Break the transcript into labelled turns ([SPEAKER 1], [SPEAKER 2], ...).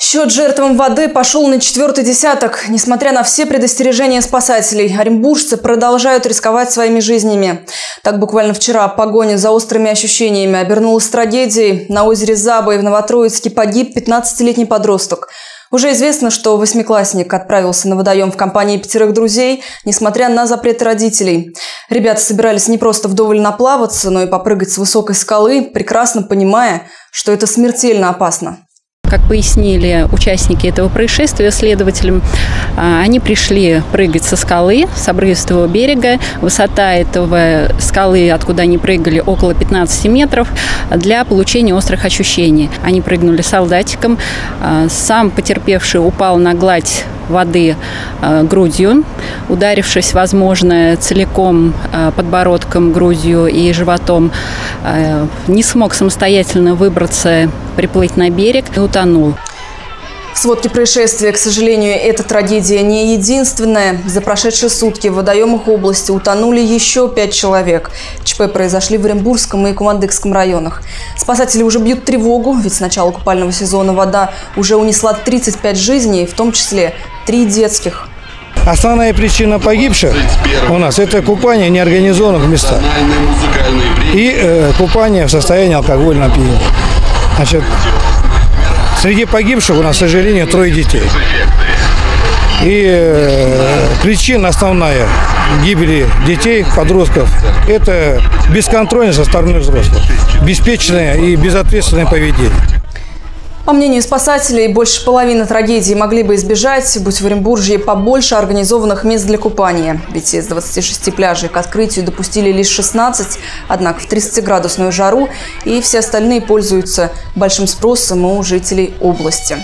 [SPEAKER 1] Счет жертвам воды пошел на четвертый десяток. Несмотря на все предостережения спасателей, оренбуржцы продолжают рисковать своими жизнями. Так буквально вчера погоня за острыми ощущениями обернулась трагедией. На озере Забой в Новотроицке погиб 15-летний подросток. Уже известно, что восьмиклассник отправился на водоем в компании пятерых друзей, несмотря на запреты родителей. Ребята собирались не просто вдоволь наплаваться, но и попрыгать с высокой скалы, прекрасно понимая, что это смертельно опасно.
[SPEAKER 2] Как пояснили участники этого происшествия следователям, а, они пришли прыгать со скалы, с обрывистого берега. Высота этого скалы, откуда они прыгали, около 15 метров, для получения острых ощущений. Они прыгнули солдатиком. А, сам потерпевший упал на гладь воды э, грудью, ударившись, возможно, целиком подбородком, грудью и животом, не смог самостоятельно выбраться, приплыть на берег и утонул.
[SPEAKER 1] В сводке происшествия, к сожалению, эта трагедия не единственная. За прошедшие сутки в водоемах области утонули еще пять человек. ЧП произошли в Оренбургском и Кумандыкском районах. Спасатели уже бьют тревогу, ведь с начала купального сезона вода уже унесла 35 жизней, в том числе три детских.
[SPEAKER 3] Основная причина погибших у нас – это купание в неорганизованных местах и э, купание в состоянии алкогольного опьянения. Значит, Среди погибших у нас, к сожалению, трое детей. И э, причина основная гибели детей, подростков – это бесконтрольность со стороны взрослых, беспечное и безответственное поведение.
[SPEAKER 1] По мнению спасателей, больше половины трагедии могли бы избежать, будь в Оренбурге побольше организованных мест для купания. Ведь из 26 пляжей к открытию допустили лишь 16, однако в 30-градусную жару, и все остальные пользуются большим спросом у жителей области.